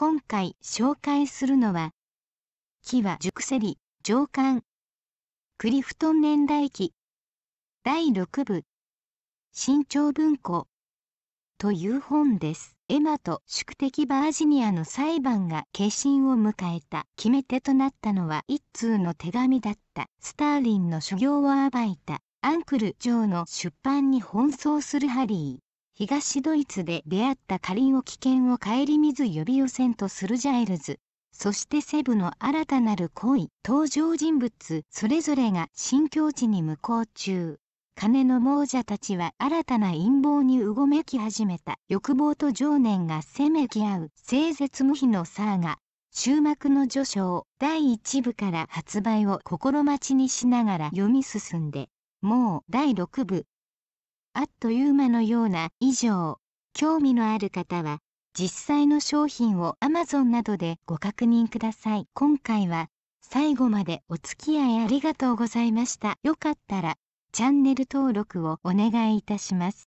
今回紹介するのは、木は熟せり、上巻、クリフトン年代記、第6部、新潮文庫、という本です。エマと宿敵バージニアの裁判が決心を迎えた決め手となったのは一通の手紙だった。スターリンの修行を暴いたアンクル・ジョーの出版に奔走するハリー。東ドイツで出会ったカリンを危険を顧みず呼び寄せんとするジャイルズ。そしてセブの新たなる恋、登場人物。それぞれが新境地に向こう中。金の亡者たちは新たな陰謀にうごめき始めた。欲望と情念がせめき合う。清絶無比のサーガ。終幕の序章。第1部から発売を心待ちにしながら読み進んで。もう第6部。あっという間のような以上興味のある方は実際の商品を Amazon などでご確認ください今回は最後までお付き合いありがとうございましたよかったらチャンネル登録をお願いいたします。